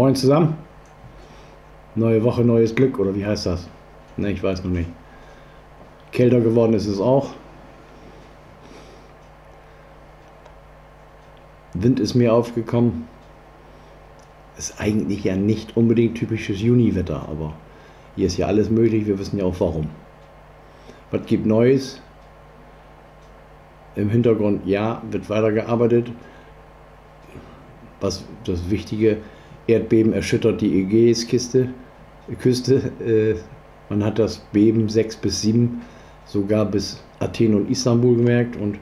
Moin zusammen. Neue Woche, neues Glück, oder wie heißt das? Ne, ich weiß noch nicht. Kälter geworden ist es auch. Wind ist mir aufgekommen. Ist eigentlich ja nicht unbedingt typisches Juniwetter, aber hier ist ja alles möglich. Wir wissen ja auch warum. Was gibt Neues? Im Hintergrund, ja, wird weitergearbeitet. Was das Wichtige, Erdbeben erschüttert die Ägäisküste. Küste. Äh, man hat das Beben 6 bis 7 sogar bis Athen und Istanbul gemerkt und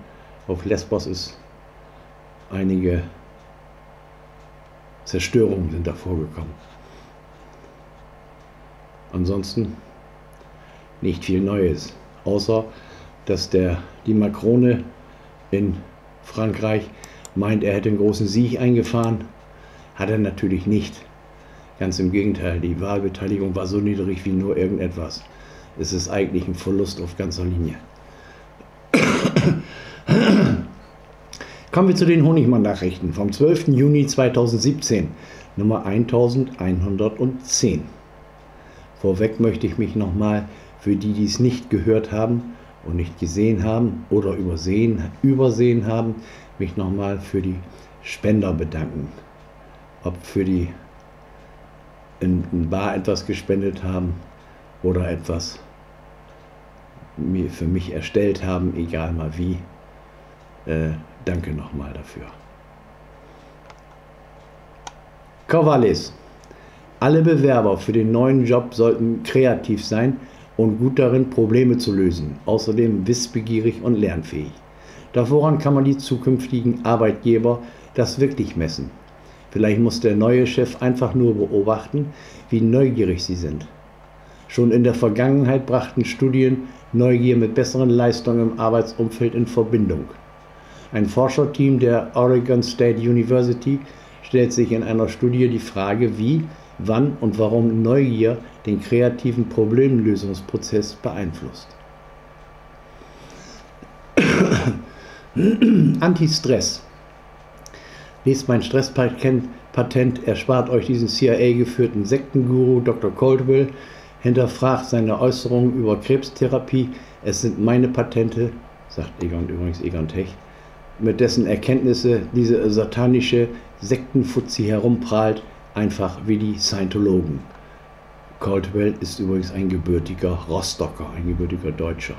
auf Lesbos ist einige Zerstörungen sind davor gekommen. Ansonsten nicht viel Neues, außer dass der, die Macrone in Frankreich meint, er hätte einen großen Sieg eingefahren. Hat er natürlich nicht. Ganz im Gegenteil, die Wahlbeteiligung war so niedrig wie nur irgendetwas. Es ist eigentlich ein Verlust auf ganzer Linie. Kommen wir zu den Honigmann-Nachrichten vom 12. Juni 2017, Nummer 1110. Vorweg möchte ich mich nochmal für die, die es nicht gehört haben und nicht gesehen haben oder übersehen, übersehen haben, mich nochmal für die Spender bedanken. Ob für die in, in Bar etwas gespendet haben oder etwas für mich erstellt haben, egal mal wie. Äh, danke nochmal dafür. Corvalis. Alle Bewerber für den neuen Job sollten kreativ sein und gut darin, Probleme zu lösen. Außerdem wissbegierig und lernfähig. Daran kann man die zukünftigen Arbeitgeber das wirklich messen. Vielleicht muss der neue Chef einfach nur beobachten, wie neugierig sie sind. Schon in der Vergangenheit brachten Studien Neugier mit besseren Leistungen im Arbeitsumfeld in Verbindung. Ein Forscherteam der Oregon State University stellt sich in einer Studie die Frage, wie, wann und warum Neugier den kreativen Problemlösungsprozess beeinflusst. Anti-Stress. Lest mein Stresspatent, erspart euch diesen CIA-geführten Sektenguru Dr. Caldwell, hinterfragt seine Äußerungen über Krebstherapie. Es sind meine Patente, sagt Egon übrigens Egon Tech, mit dessen Erkenntnisse diese satanische Sektenfuzzi herumprahlt, einfach wie die Scientologen. Caldwell ist übrigens ein gebürtiger Rostocker, ein gebürtiger Deutscher.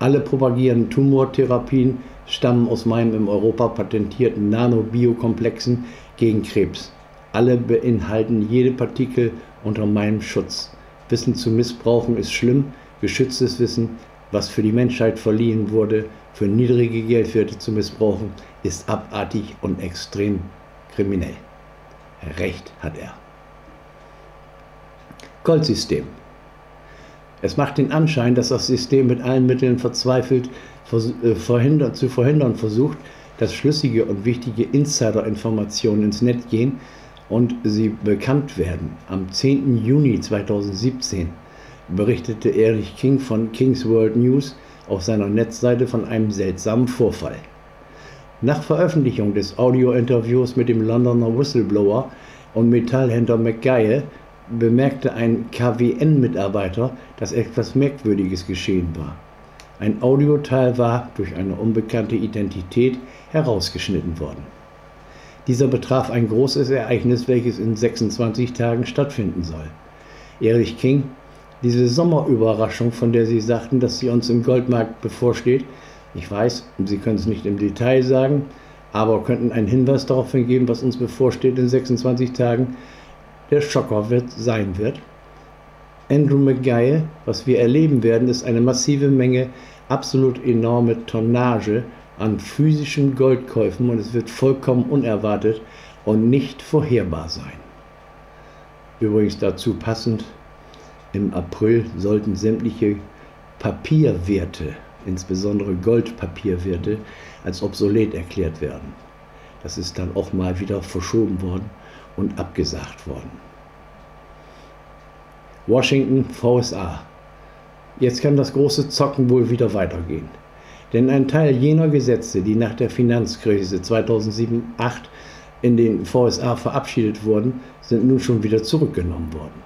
Alle propagierenden Tumortherapien stammen aus meinem im Europa patentierten Nanobiokomplexen gegen Krebs. Alle beinhalten jede Partikel unter meinem Schutz. Wissen zu missbrauchen ist schlimm, geschütztes Wissen, was für die Menschheit verliehen wurde, für niedrige Geldwerte zu missbrauchen, ist abartig und extrem kriminell. Recht hat er. Goldsystem. Es macht den Anschein, dass das System mit allen Mitteln verzweifelt äh, verhindern, zu verhindern versucht, dass schlüssige und wichtige Insider-Informationen ins Netz gehen und sie bekannt werden. Am 10. Juni 2017 berichtete Erich King von King's World News auf seiner Netzseite von einem seltsamen Vorfall. Nach Veröffentlichung des Audiointerviews mit dem Londoner Whistleblower und Metallhändler McGuire bemerkte ein KWN-Mitarbeiter, dass etwas Merkwürdiges geschehen war. Ein Audioteil war durch eine unbekannte Identität herausgeschnitten worden. Dieser betraf ein großes Ereignis, welches in 26 Tagen stattfinden soll. Erich King, diese Sommerüberraschung, von der Sie sagten, dass sie uns im Goldmarkt bevorsteht, ich weiß, Sie können es nicht im Detail sagen, aber könnten einen Hinweis darauf geben, was uns bevorsteht in 26 Tagen, der Schocker wird, sein wird. Andrew McGuire, was wir erleben werden, ist eine massive Menge, absolut enorme Tonnage an physischen Goldkäufen und es wird vollkommen unerwartet und nicht vorherbar sein. Übrigens dazu passend, im April sollten sämtliche Papierwerte, insbesondere Goldpapierwerte, als obsolet erklärt werden. Das ist dann auch mal wieder verschoben worden und abgesagt worden. Washington, VSA. Jetzt kann das große Zocken wohl wieder weitergehen. Denn ein Teil jener Gesetze, die nach der Finanzkrise 2007-2008 in den VSA verabschiedet wurden, sind nun schon wieder zurückgenommen worden.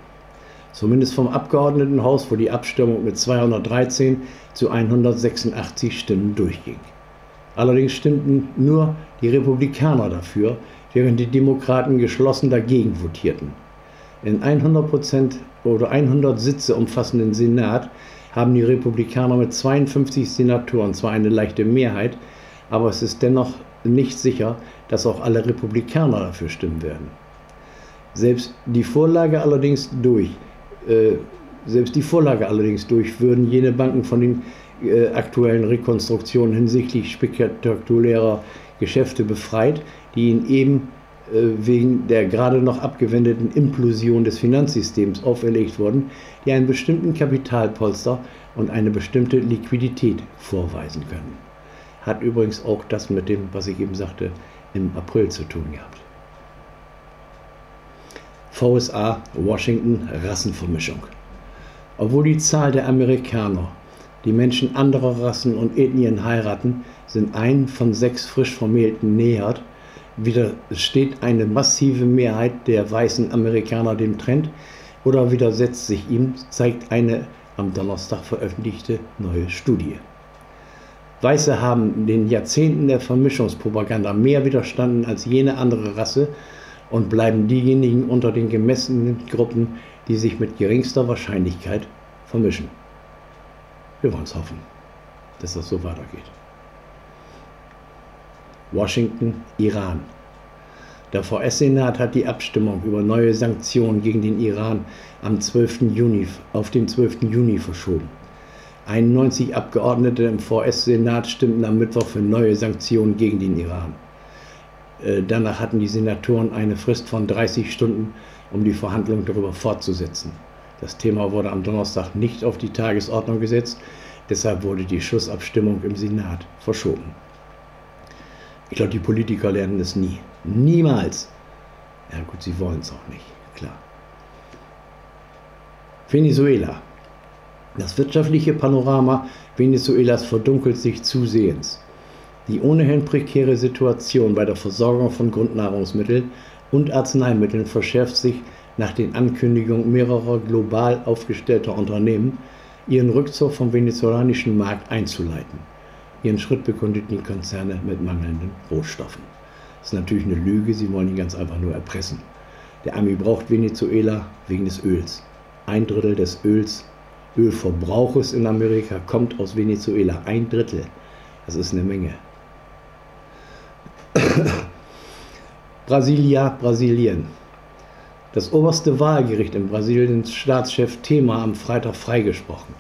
Zumindest vom Abgeordnetenhaus, wo die Abstimmung mit 213 zu 186 Stimmen durchging. Allerdings stimmten nur die Republikaner dafür, während die Demokraten geschlossen dagegen votierten. In 100 oder 100 Sitze umfassenden Senat haben die Republikaner mit 52 Senatoren zwar eine leichte Mehrheit, aber es ist dennoch nicht sicher, dass auch alle Republikaner dafür stimmen werden. Selbst die Vorlage allerdings durch, äh, selbst die Vorlage allerdings durch, würden jene Banken von den äh, aktuellen Rekonstruktionen hinsichtlich spektakulärer Geschäfte befreit, die ihnen eben äh, wegen der gerade noch abgewendeten Implosion des Finanzsystems auferlegt wurden, die einen bestimmten Kapitalpolster und eine bestimmte Liquidität vorweisen können. Hat übrigens auch das mit dem, was ich eben sagte, im April zu tun gehabt. VSA, Washington, Rassenvermischung. Obwohl die Zahl der Amerikaner, die Menschen anderer Rassen und Ethnien heiraten, sind ein von sechs frisch Vermählten nähert, widersteht eine massive Mehrheit der weißen Amerikaner dem Trend oder widersetzt sich ihm, zeigt eine am Donnerstag veröffentlichte neue Studie. Weiße haben den Jahrzehnten der Vermischungspropaganda mehr widerstanden als jene andere Rasse und bleiben diejenigen unter den gemessenen Gruppen, die sich mit geringster Wahrscheinlichkeit vermischen. Wir wollen es hoffen, dass das so weitergeht. Washington, Iran. Der VS-Senat hat die Abstimmung über neue Sanktionen gegen den Iran am 12. Juni, auf den 12. Juni verschoben. 91 Abgeordnete im VS-Senat stimmten am Mittwoch für neue Sanktionen gegen den Iran. Äh, danach hatten die Senatoren eine Frist von 30 Stunden, um die Verhandlungen darüber fortzusetzen. Das Thema wurde am Donnerstag nicht auf die Tagesordnung gesetzt, deshalb wurde die Schlussabstimmung im Senat verschoben. Ich glaube, die Politiker lernen es nie. Niemals. Ja gut, sie wollen es auch nicht, klar. Venezuela. Das wirtschaftliche Panorama Venezuelas verdunkelt sich zusehends. Die ohnehin prekäre Situation bei der Versorgung von Grundnahrungsmitteln und Arzneimitteln verschärft sich nach den Ankündigungen mehrerer global aufgestellter Unternehmen, ihren Rückzug vom venezolanischen Markt einzuleiten. Ihren Schritt bekundeten die Konzerne mit mangelnden Rohstoffen. Das ist natürlich eine Lüge, sie wollen ihn ganz einfach nur erpressen. Der Ami braucht Venezuela wegen des Öls. Ein Drittel des Öls Ölverbrauches in Amerika kommt aus Venezuela. Ein Drittel. Das ist eine Menge. Brasilia, Brasilien. Das oberste Wahlgericht in Brasiliens Staatschef Thema am Freitag freigesprochen.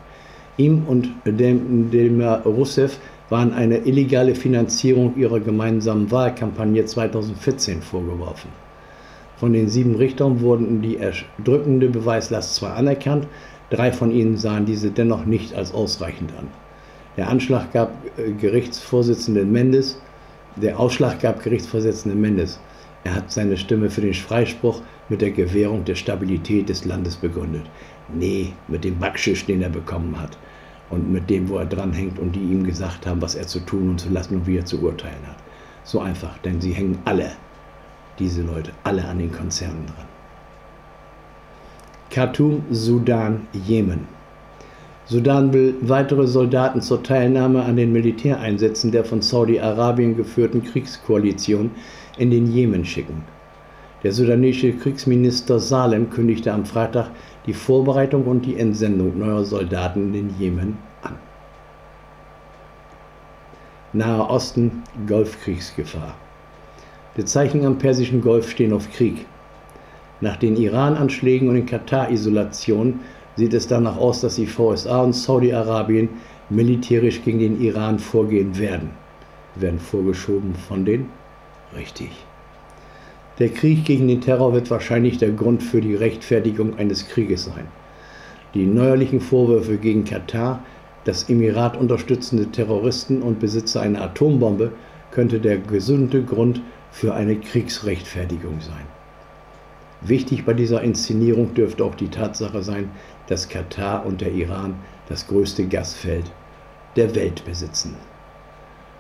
Ihm und Dilma Rousseff waren eine illegale Finanzierung ihrer gemeinsamen Wahlkampagne 2014 vorgeworfen. Von den sieben Richtern wurden die erdrückende Beweislast zwar anerkannt, Drei von ihnen sahen diese dennoch nicht als ausreichend an. Der Anschlag gab äh, Gerichtsvorsitzenden Mendes, der Ausschlag gab Gerichtsvorsitzenden Mendes. Er hat seine Stimme für den Freispruch mit der Gewährung der Stabilität des Landes begründet. Nee, mit dem Backschisch, den er bekommen hat. Und mit dem, wo er dranhängt und die ihm gesagt haben, was er zu tun und zu lassen und wie er zu urteilen hat. So einfach, denn sie hängen alle, diese Leute, alle an den Konzernen dran. Khartoum, Sudan, Jemen. Sudan will weitere Soldaten zur Teilnahme an den Militäreinsätzen der von Saudi-Arabien geführten Kriegskoalition in den Jemen schicken. Der sudanesische Kriegsminister Salem kündigte am Freitag die Vorbereitung und die Entsendung neuer Soldaten in den Jemen an. Nahe Osten Golfkriegsgefahr. Die Zeichen am Persischen Golf stehen auf Krieg. Nach den Iran-Anschlägen und den Katar-Isolationen sieht es danach aus, dass die VSA und Saudi-Arabien militärisch gegen den Iran vorgehen werden. Werden vorgeschoben von den? Richtig. Der Krieg gegen den Terror wird wahrscheinlich der Grund für die Rechtfertigung eines Krieges sein. Die neuerlichen Vorwürfe gegen Katar, das Emirat unterstützende Terroristen und Besitzer einer Atombombe, könnte der gesunde Grund für eine Kriegsrechtfertigung sein. Wichtig bei dieser Inszenierung dürfte auch die Tatsache sein, dass Katar und der Iran das größte Gasfeld der Welt besitzen.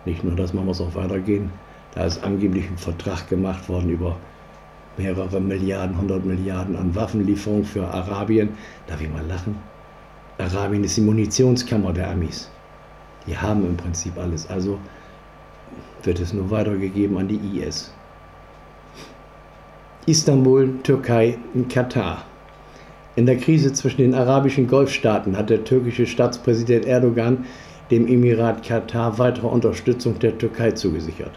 Nicht nur das, man muss auch weitergehen, Da ist angeblich ein Vertrag gemacht worden über mehrere Milliarden, 100 Milliarden an Waffenlieferungen für Arabien. Darf ich mal lachen? Arabien ist die Munitionskammer der Amis. Die haben im Prinzip alles. Also wird es nur weitergegeben an die IS. Istanbul, Türkei, Katar. In der Krise zwischen den arabischen Golfstaaten hat der türkische Staatspräsident Erdogan dem Emirat Katar weitere Unterstützung der Türkei zugesichert.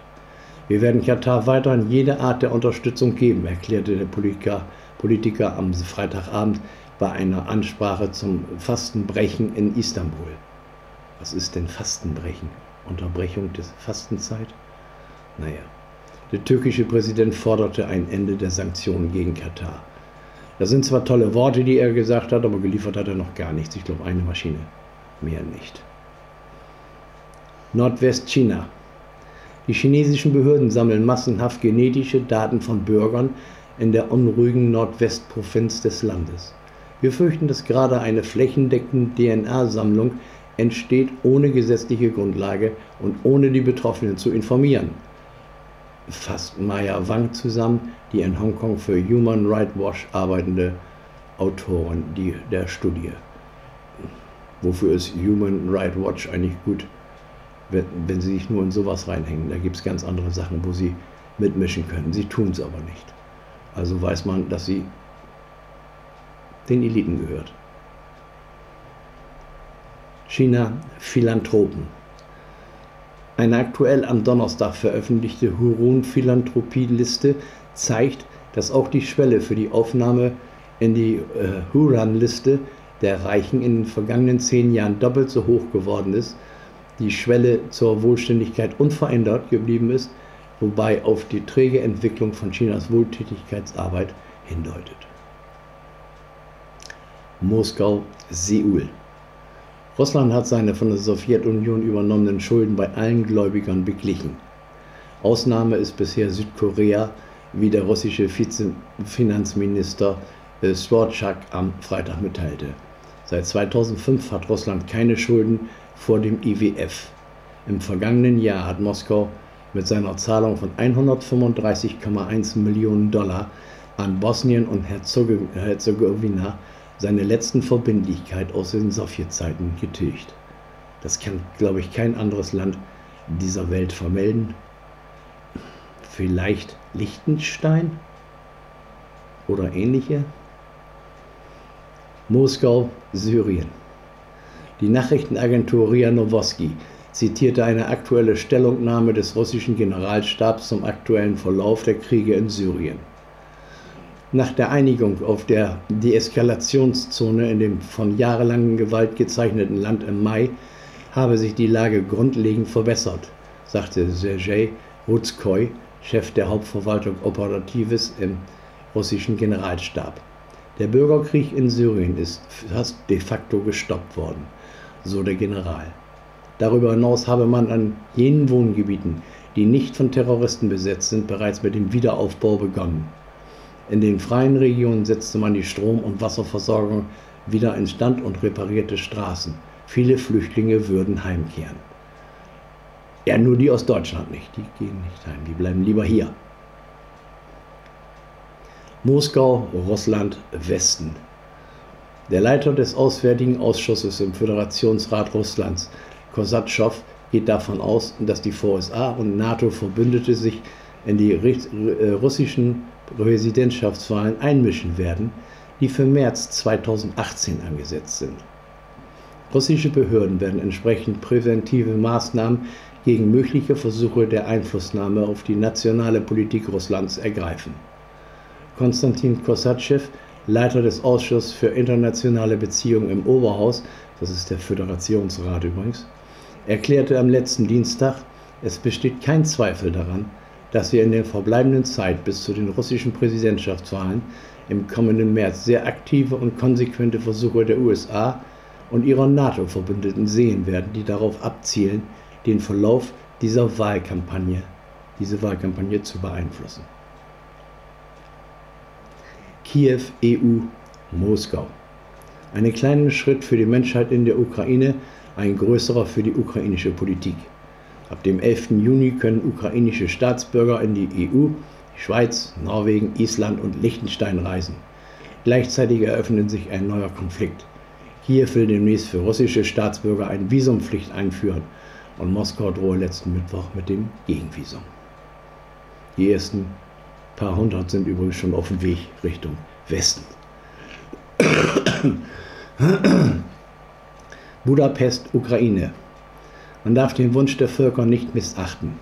Wir werden Katar weiterhin jede Art der Unterstützung geben, erklärte der Politiker, Politiker am Freitagabend bei einer Ansprache zum Fastenbrechen in Istanbul. Was ist denn Fastenbrechen? Unterbrechung der Fastenzeit? Naja. Der türkische Präsident forderte ein Ende der Sanktionen gegen Katar. Das sind zwar tolle Worte, die er gesagt hat, aber geliefert hat er noch gar nichts. Ich glaube, eine Maschine. Mehr nicht. Nordwestchina. Die chinesischen Behörden sammeln massenhaft genetische Daten von Bürgern in der unruhigen Nordwestprovinz des Landes. Wir fürchten, dass gerade eine flächendeckende DNA-Sammlung entsteht ohne gesetzliche Grundlage und ohne die Betroffenen zu informieren, fasst Maya Wang zusammen, die in Hongkong für Human Rights Watch arbeitende Autorin die, der Studie. Wofür ist Human Rights Watch eigentlich gut? Wenn, wenn sie sich nur in sowas reinhängen. Da gibt es ganz andere Sachen, wo sie mitmischen können. Sie tun es aber nicht. Also weiß man, dass sie den Eliten gehört. China Philanthropen. Eine aktuell am Donnerstag veröffentlichte Hurun-Philanthropie-Liste zeigt, dass auch die Schwelle für die Aufnahme in die äh, Huran-Liste der Reichen in den vergangenen zehn Jahren doppelt so hoch geworden ist die Schwelle zur Wohlständigkeit unverändert geblieben ist, wobei auf die träge Entwicklung von Chinas Wohltätigkeitsarbeit hindeutet. Moskau, Seoul. Russland hat seine von der Sowjetunion übernommenen Schulden bei allen Gläubigern beglichen. Ausnahme ist bisher Südkorea, wie der russische Vizefinanzminister Swartschak am Freitag mitteilte. Seit 2005 hat Russland keine Schulden vor dem IWF. Im vergangenen Jahr hat Moskau mit seiner Zahlung von 135,1 Millionen Dollar an Bosnien und Herzegowina seine letzten Verbindlichkeit aus den Sowjetzeiten getilgt. Das kann, glaube ich, kein anderes Land dieser Welt vermelden. Vielleicht Liechtenstein oder ähnliche. Moskau, Syrien. Die Nachrichtenagentur RIA Novosti zitierte eine aktuelle Stellungnahme des russischen Generalstabs zum aktuellen Verlauf der Kriege in Syrien. Nach der Einigung auf der Deeskalationszone in dem von jahrelangen Gewalt gezeichneten Land im Mai habe sich die Lage grundlegend verbessert, sagte Sergei Rutskoy, Chef der Hauptverwaltung Operatives im russischen Generalstab. Der Bürgerkrieg in Syrien ist fast de facto gestoppt worden so der General. Darüber hinaus habe man an jenen Wohngebieten, die nicht von Terroristen besetzt sind, bereits mit dem Wiederaufbau begonnen. In den freien Regionen setzte man die Strom- und Wasserversorgung wieder instand und reparierte Straßen. Viele Flüchtlinge würden heimkehren. Ja, nur die aus Deutschland nicht. Die gehen nicht heim, die bleiben lieber hier. Moskau, Russland, Westen. Der Leiter des Auswärtigen Ausschusses im Föderationsrat Russlands, Kosatschow, geht davon aus, dass die VSA und NATO-Verbündete sich in die äh, russischen Präsidentschaftswahlen einmischen werden, die für März 2018 angesetzt sind. Russische Behörden werden entsprechend präventive Maßnahmen gegen mögliche Versuche der Einflussnahme auf die nationale Politik Russlands ergreifen. Konstantin Kosatschew Leiter des Ausschusses für internationale Beziehungen im Oberhaus, das ist der Föderationsrat übrigens, erklärte am letzten Dienstag, es besteht kein Zweifel daran, dass wir in der verbleibenden Zeit bis zu den russischen Präsidentschaftswahlen im kommenden März sehr aktive und konsequente Versuche der USA und ihrer NATO-Verbündeten sehen werden, die darauf abzielen, den Verlauf dieser Wahlkampagne, diese Wahlkampagne zu beeinflussen. Kiew, EU, Moskau. Ein kleiner Schritt für die Menschheit in der Ukraine, ein größerer für die ukrainische Politik. Ab dem 11. Juni können ukrainische Staatsbürger in die EU, Schweiz, Norwegen, Island und Liechtenstein reisen. Gleichzeitig eröffnet sich ein neuer Konflikt. Kiew will demnächst für russische Staatsbürger eine Visumpflicht einführen und Moskau drohe letzten Mittwoch mit dem Gegenvisum. Die ersten paar hundert sind übrigens schon auf dem Weg Richtung Westen. Budapest, Ukraine. Man darf den Wunsch der Völker nicht missachten.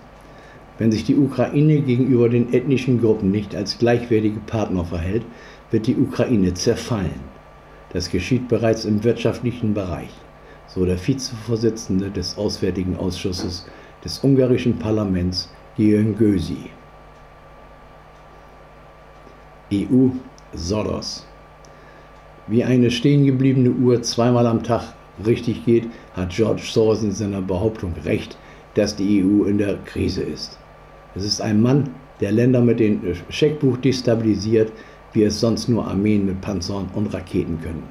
Wenn sich die Ukraine gegenüber den ethnischen Gruppen nicht als gleichwertige Partner verhält, wird die Ukraine zerfallen. Das geschieht bereits im wirtschaftlichen Bereich, so der Vizevorsitzende des Auswärtigen Ausschusses des ungarischen Parlaments, Georg Gösi. EU Soros. Wie eine stehengebliebene Uhr zweimal am Tag richtig geht, hat George Soros in seiner Behauptung recht, dass die EU in der Krise ist. Es ist ein Mann, der Länder mit dem Scheckbuch destabilisiert, wie es sonst nur Armeen mit Panzern und Raketen können.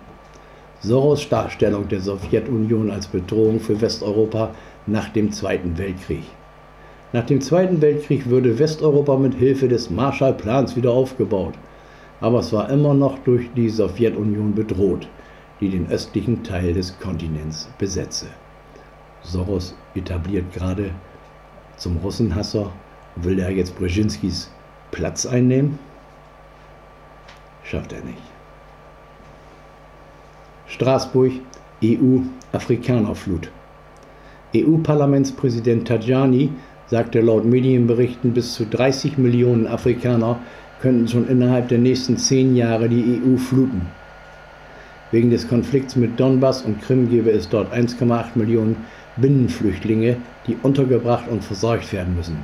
Soros Darstellung der Sowjetunion als Bedrohung für Westeuropa nach dem Zweiten Weltkrieg. Nach dem Zweiten Weltkrieg würde Westeuropa mit Hilfe des Marshallplans wieder aufgebaut, aber es war immer noch durch die Sowjetunion bedroht, die den östlichen Teil des Kontinents besetze. Soros etabliert gerade zum Russenhasser, will er jetzt Brzezinskis Platz einnehmen? Schafft er nicht. Straßburg, EU, Afrikanerflut. EU-Parlamentspräsident Tajani sagte laut Medienberichten, bis zu 30 Millionen Afrikaner könnten schon innerhalb der nächsten zehn Jahre die EU fluten. Wegen des Konflikts mit Donbass und Krim gäbe es dort 1,8 Millionen Binnenflüchtlinge, die untergebracht und versorgt werden müssen.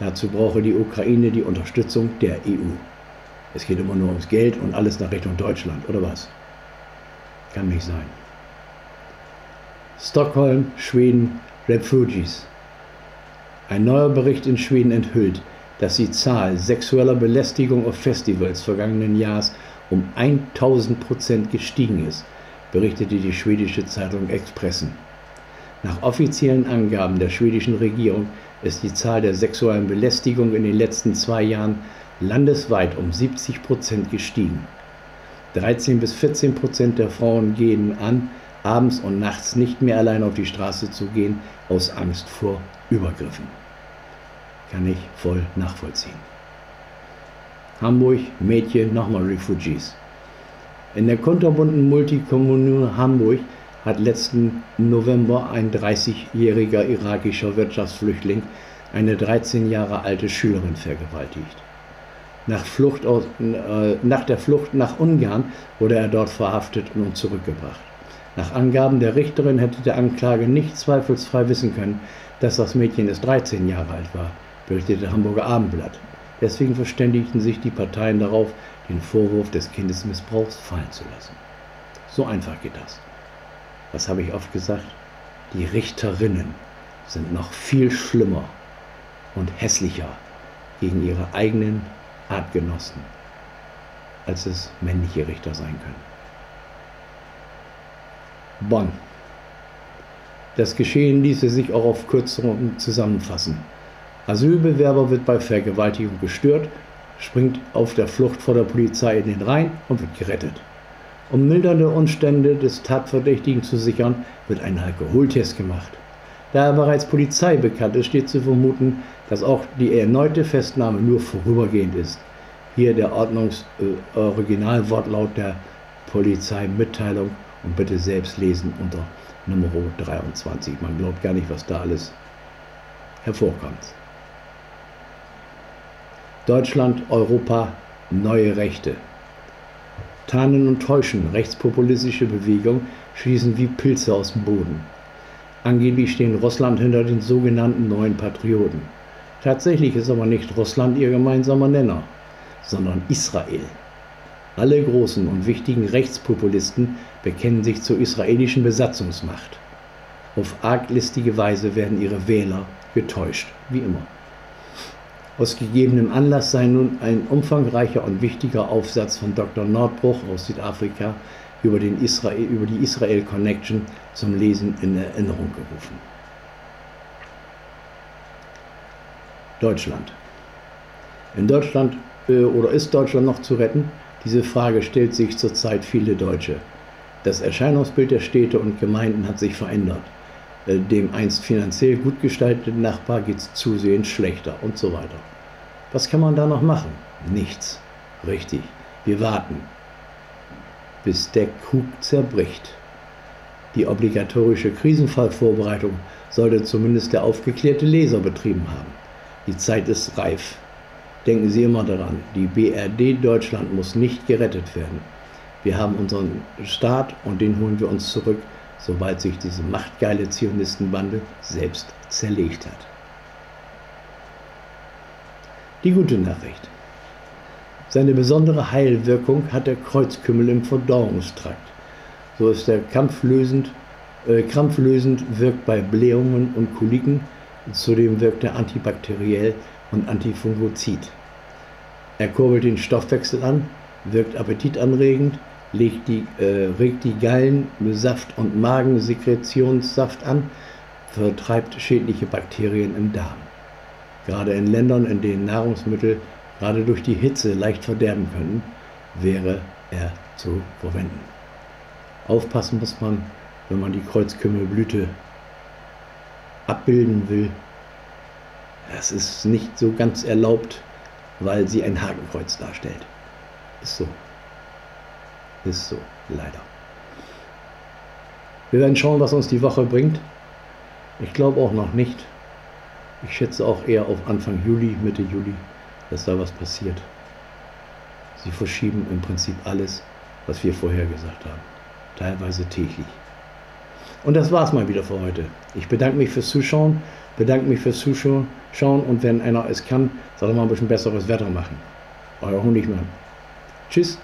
Dazu brauche die Ukraine die Unterstützung der EU. Es geht immer nur ums Geld und alles nach Richtung Deutschland, oder was? Kann nicht sein. Stockholm, Schweden, Refugees. Ein neuer Bericht in Schweden enthüllt, dass die Zahl sexueller Belästigung auf Festivals vergangenen Jahres um 1000 Prozent gestiegen ist, berichtete die schwedische Zeitung Expressen. Nach offiziellen Angaben der schwedischen Regierung ist die Zahl der sexuellen Belästigung in den letzten zwei Jahren landesweit um 70 Prozent gestiegen. 13 bis 14 Prozent der Frauen gehen an, abends und nachts nicht mehr allein auf die Straße zu gehen, aus Angst vor Übergriffen. Kann ich voll nachvollziehen. Hamburg, Mädchen, nochmal Refugees. In der kunterbunten Multikommune Hamburg hat letzten November ein 30-jähriger irakischer Wirtschaftsflüchtling eine 13 Jahre alte Schülerin vergewaltigt. Nach, Flucht aus, äh, nach der Flucht nach Ungarn wurde er dort verhaftet und zurückgebracht. Nach Angaben der Richterin hätte der Anklage nicht zweifelsfrei wissen können, dass das Mädchen erst 13 Jahre alt war, berichtete der Hamburger Abendblatt. Deswegen verständigten sich die Parteien darauf, den Vorwurf des Kindesmissbrauchs fallen zu lassen. So einfach geht das. Was habe ich oft gesagt? Die Richterinnen sind noch viel schlimmer und hässlicher gegen ihre eigenen Artgenossen, als es männliche Richter sein können. Bonn. Das Geschehen ließe sich auch auf Kürzungen zusammenfassen. Asylbewerber wird bei Vergewaltigung gestört, springt auf der Flucht vor der Polizei in den Rhein und wird gerettet. Um mildernde Umstände des Tatverdächtigen zu sichern, wird ein Alkoholtest gemacht. Da er bereits Polizei bekannt ist, steht zu vermuten, dass auch die erneute Festnahme nur vorübergehend ist. Hier der Ordnungsoriginalwortlaut äh, der Polizeimitteilung und bitte selbst lesen unter Nummer 23. Man glaubt gar nicht, was da alles hervorkommt. Deutschland, Europa, neue Rechte. Tarnen und Täuschen, rechtspopulistische Bewegungen schießen wie Pilze aus dem Boden. Angeblich stehen Russland hinter den sogenannten neuen Patrioten. Tatsächlich ist aber nicht Russland ihr gemeinsamer Nenner, sondern Israel. Alle großen und wichtigen Rechtspopulisten bekennen sich zur israelischen Besatzungsmacht. Auf arglistige Weise werden ihre Wähler getäuscht, wie immer. Aus gegebenem Anlass sei nun ein umfangreicher und wichtiger Aufsatz von Dr. Nordbruch aus Südafrika über, Israel, über die Israel Connection zum Lesen in Erinnerung gerufen. Deutschland. In Deutschland äh, oder ist Deutschland noch zu retten? Diese Frage stellt sich zurzeit viele Deutsche. Das Erscheinungsbild der Städte und Gemeinden hat sich verändert. Äh, dem einst finanziell gut gestalteten Nachbar geht es zusehends schlechter und so weiter. Was kann man da noch machen? Nichts. Richtig. Wir warten, bis der Krug zerbricht. Die obligatorische Krisenfallvorbereitung sollte zumindest der aufgeklärte Leser betrieben haben. Die Zeit ist reif. Denken Sie immer daran, die BRD Deutschland muss nicht gerettet werden. Wir haben unseren Staat und den holen wir uns zurück, sobald sich diese machtgeile Zionistenbande selbst zerlegt hat. Die gute Nachricht. Seine besondere Heilwirkung hat der Kreuzkümmel im Verdauungstrakt. So ist er kampflösend, äh, krampflösend, wirkt bei Blähungen und Koliken. Zudem wirkt er antibakteriell und antifungozid. Er kurbelt den Stoffwechsel an, wirkt appetitanregend, legt die, äh, regt die Gallen-, Saft- und Magensekretionssaft an, vertreibt schädliche Bakterien im Darm. Gerade in Ländern, in denen Nahrungsmittel gerade durch die Hitze leicht verderben können, wäre er zu verwenden. Aufpassen muss man, wenn man die Kreuzkümmelblüte abbilden will. Das ist nicht so ganz erlaubt, weil sie ein Hakenkreuz darstellt. Ist so. Ist so, leider. Wir werden schauen, was uns die Woche bringt. Ich glaube auch noch nicht. Ich schätze auch eher auf Anfang Juli, Mitte Juli, dass da was passiert. Sie verschieben im Prinzip alles, was wir vorher gesagt haben. Teilweise täglich. Und das war's mal wieder für heute. Ich bedanke mich fürs Zuschauen, bedanke mich fürs Zuschauen und wenn einer es kann, soll er mal ein bisschen besseres Wetter machen. Euer Honigmann. Tschüss.